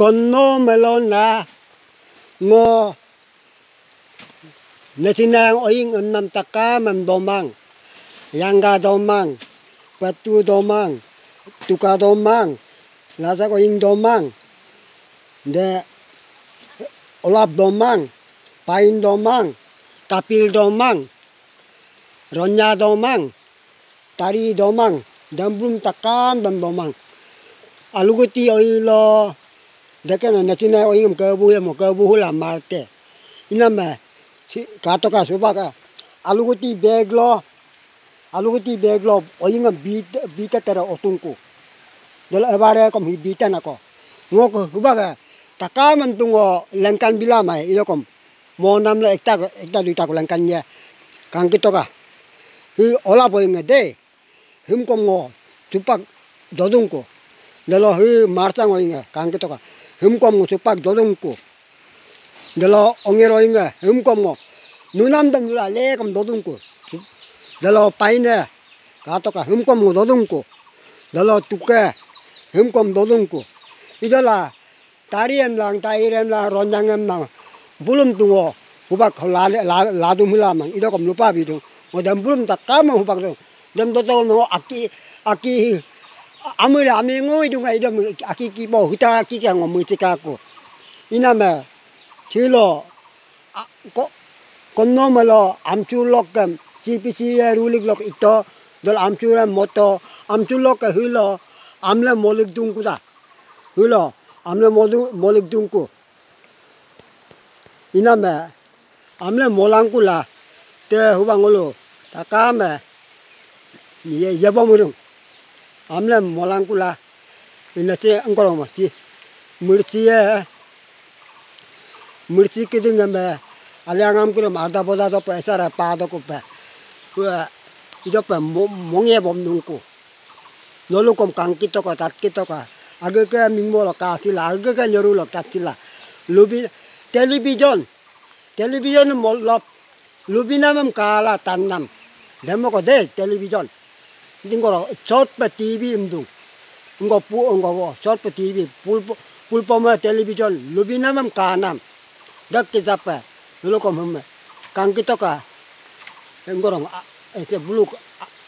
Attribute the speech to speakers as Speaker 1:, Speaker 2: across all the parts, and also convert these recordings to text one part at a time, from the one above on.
Speaker 1: ก็้นนมลงนะงอในที่นัางอิงอันนั้นตะกามันดอมังยังกาดอมังประตูดอมังตุกาดอมังลาซาก็อิงดอมังเดอลับดอมังไาอินดอมังตาปิลดอมังรอนยาดอมังตารีดอมังดัมบุมตะกามดัมดอมังอลูกตีอิโล Deke na na tina oni mo kabu ya mo kabu hula marte. Ina ma ti kato ka suba ka alugo ti beglo alugo ti beglo oni nga bit bita tera otungku. Dala ebare kom hi bita na ko. Ngo ko suba taka man tungo lengkan bila ma ilo kom mo nam la ekta ekta duita ko ya kang kito ka. Hi ola po inga him kom ngo supak dodungku. Dala hi marta ngo inga kang kito ka hemkom ngo sepak dodong ko dalo ongero inga hemkom ngo nunam dong dula lekom dodong ko paine kato ka hemkom ngo dodong ko dalo tuke hemkom dodong ko idala tari em lang ronjang em nang bulum tuwo hubak la la la dum la mang lupa bidong, ngo dam bulum tak kamo hubak dong dam dodong ngo aki aki 아무리 아미 뭐 이런 거 이러면 아끼기 뭐 후다 아끼기 한거 뭐지 갖고 이나마 저로 아고 건너물로 암줄록감 CPC에 룰릭록 있다 돌 암줄에 못도 암줄록 흘러 암래 몰릭 둥구다 흘러 암래 모두 몰릭 둥구 이나마 암래 몰랑구라 때 후방으로 다까매 예 예범으로 a m l e m o l a n g u l a ina c e angkoro ma s i m i r c i e mirchi k i t i n g me aliangam kuro marda boda t o p e i s a ra pa do ko pa e ngie nungku kom k nolu mo bom n ming g age age kito ka kito ka ke ka ke ka sila tat mo lo nyoru lo s 이 l 빠 몽에 범눈고 e 로꼼강 i 떠가 닫기 떠가 아그가 민 o n mo lo 그가 여루로 까티라 루 kala t a n 비전은 몰럽 루비나면 까라 단남 내먹어 대텔레 o n 딩거라 젖바 TV 임두 응거 부 응거 워 젖바 TV 불보 불보마 텔레비전 루비나맘 까남 덕게 잡아 요로코 험마 강기토카 응거랑 에세 블루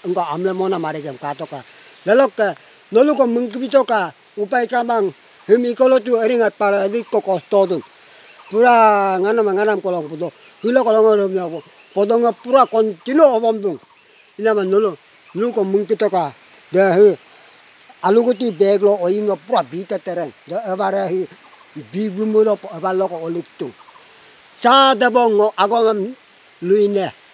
Speaker 1: 응거 암레모나 마레게 까토카 렐록까 놀루고 뭉기비토카 우파이까망 흠이콜로투 에링아 파라디코 코스토든 pura nganam nganam kolong puto hilo kolong nganam ya po podong pura kontinu obom dung ina manolo nuko mungti toka de hu aluguti bag lo oinga pura bita tereng de evara hi bi bu mo lo evara ko olik tu cha da bo ngo agom luine